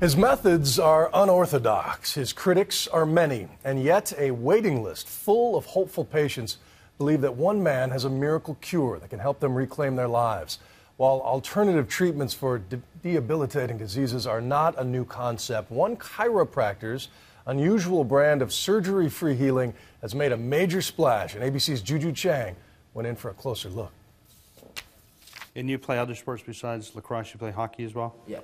His methods are unorthodox. His critics are many, and yet a waiting list full of hopeful patients believe that one man has a miracle cure that can help them reclaim their lives. While alternative treatments for de- debilitating diseases are not a new concept, one chiropractor's unusual brand of surgery free healing has made a major splash, and ABC's Juju Chang went in for a closer look. And you play other sports besides lacrosse? You play hockey as well? Yeah.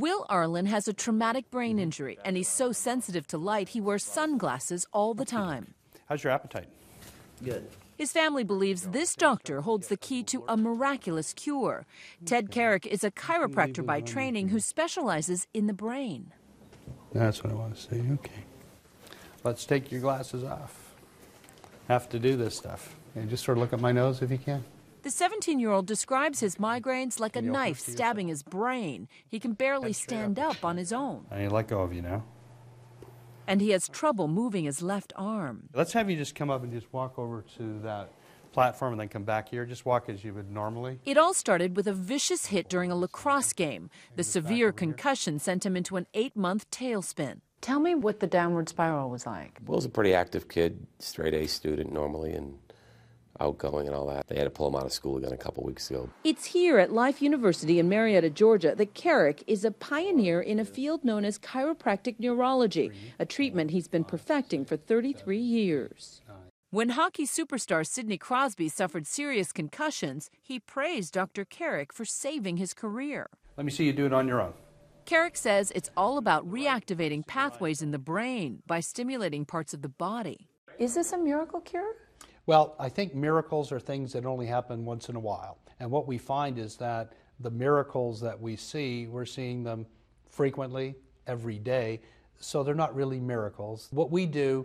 Will Arlen has a traumatic brain mm-hmm. injury, and he's so sensitive to light he wears sunglasses all the time. How's your appetite? Good. His family believes this doctor holds the key to a miraculous cure. Ted Carrick is a chiropractor by training who specializes in the brain. That's what I want to say. Okay. Let's take your glasses off. Have to do this stuff. And just sort of look at my nose if you can. The 17 year old describes his migraines like a Can you open knife stabbing his brain. He can barely stand up. up on his own, I need to let go of you now. and he has trouble moving his left arm. Let's have you just come up and just walk over to that platform and then come back here. Just walk as you would normally. It all started with a vicious hit during a lacrosse game. The severe concussion sent him into an eight month tailspin. Tell me what the downward spiral was like. Will's a pretty active kid, straight A student normally, and outgoing and all that. They had to pull him out of school again a couple weeks ago. It's here at Life University in Marietta, Georgia, that Carrick is a pioneer in a field known as chiropractic neurology, a treatment he's been perfecting for 33 years. When hockey superstar Sidney Crosby suffered serious concussions, he praised Dr. Carrick for saving his career. Let me see you do it on your own. Carrick says it's all about reactivating pathways in the brain by stimulating parts of the body. Is this a miracle cure? Well, I think miracles are things that only happen once in a while. And what we find is that the miracles that we see, we're seeing them frequently, every day. So they're not really miracles. What we do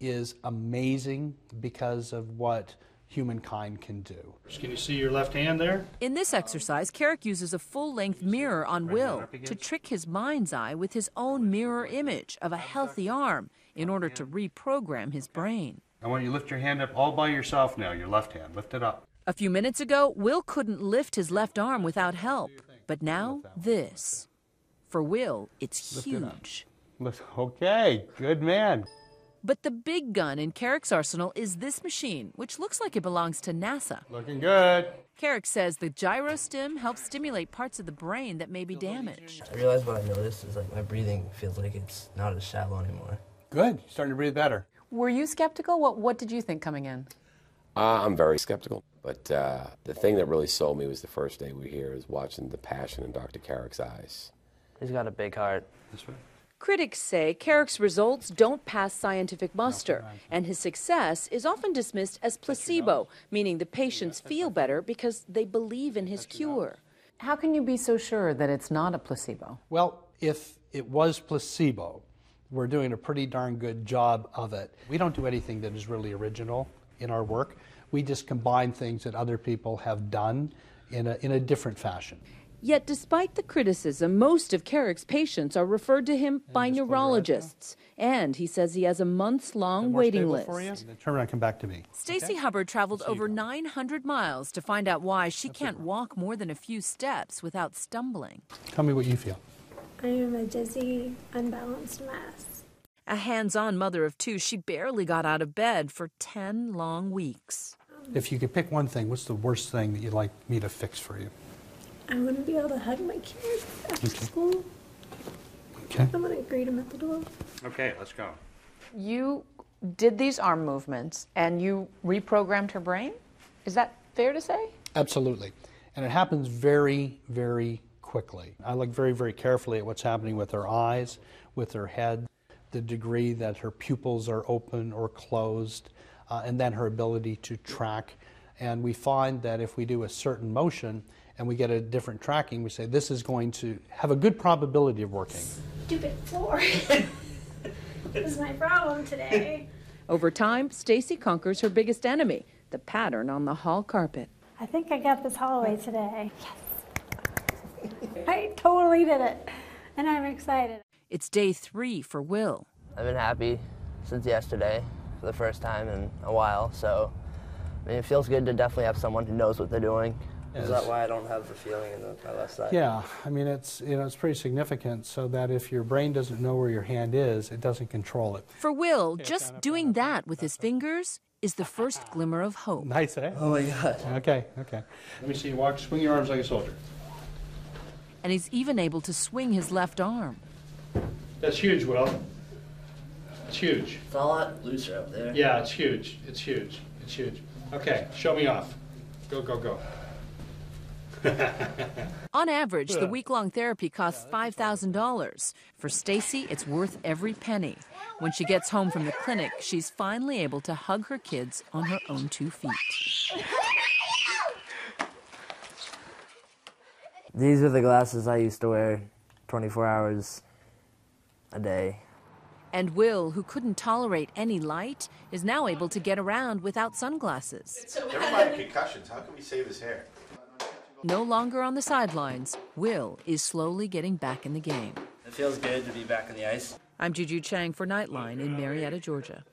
is amazing because of what humankind can do. Can you see your left hand there? In this exercise, Carrick uses a full length mirror on Will to trick his mind's eye with his own mirror image of a healthy arm in order to reprogram his brain. I want you to lift your hand up all by yourself now, your left hand. Lift it up. A few minutes ago, Will couldn't lift his left arm without help. But now, this. For Will, it's Lift huge. Lift- Okay, good man. But the big gun in Carrick's arsenal is this machine, which looks like it belongs to NASA. Looking good. Carrick says the gyrostim helps stimulate parts of the brain that may be damaged. I realize what I noticed is like my breathing feels like it's not as shallow anymore. Good. You're starting to breathe better. Were you skeptical? What What did you think coming in? Uh, I'm very skeptical, but uh, the thing that really sold me was the first day we were here is watching the passion in Dr. Carrick's eyes. He's got a big heart. That's way. Critics say Carrick's results don't pass scientific muster, and his success is often dismissed as placebo, meaning the patients feel better because they believe in his cure. How can you be so sure that it's not a placebo? Well, if it was placebo, we're doing a pretty darn good job of it. We don't do anything that is really original in our work. We just combine things that other people have done in a, in a different fashion. Yet, despite the criticism, most of Carrick's patients are referred to him by just close your eyes now. neurologists. And he says he has a months long waiting list. for you? Turn around and come back to me. Stacy Hubbard traveled over 900 miles to find out why she can't walk more than a few steps without stumbling. Tell me what you feel. I am a dizzy, unbalanced mess. A hands on mother of two, she barely got out of bed for 10 long weeks. If you could pick one thing, what's the worst thing that you'd like me to fix for you? I wouldn't be able to hug my kids after Okay. school. Okay. I'm gonna greet them at the door. Okay, let's go. You did these arm movements and you reprogrammed her brain? Is that fair to say? Absolutely. And it happens very, very quickly. I look very, very carefully at what's happening with her eyes, with her head, the degree that her pupils are open or closed, uh, and then her ability to track. And we find that if we do a certain motion and we get a different tracking, we say this is going to have a good probability of working. Stupid floor. this is my problem today. Over time, Stacy conquers her biggest enemy, the pattern on the hall carpet. I think I got this hallway today. Yes. I totally did it. And I'm excited. It's day three for Will. I've been happy since yesterday for the first time in a while, so I mean, it feels good to definitely have someone who knows what they're doing Is that why I don't have the feeling in the, my left side? Yeah, I mean it's you know it's pretty significant so that if your brain doesn't know where your hand is, it doesn't control it. For Will, just doing that with his fingers is the first glimmer of hope. Nice, eh? Oh my god. Okay, okay. Let me see you walk, swing your arms like a soldier. And he's even able to swing his left arm. That's huge, Will. It's huge. It's a lot looser up there. Yeah, it's huge. It's huge. It's huge. Okay, show me off. Go, go, go. On average, the week-long therapy costs $5,000. For Stacy, it's worth every penny. When she gets home from the clinic, she's finally able to hug her kids on her own two feet. These are the glasses I used to wear 24 hours a day. And Will, who couldn't tolerate any light, is now able to get around without sunglasses. Never mind concussions. How can we save his hair? No longer on the sidelines, Will is slowly getting back in the game. It feels good to be back on the ice. I'm Juju Chang for Nightline in Marietta, Georgia.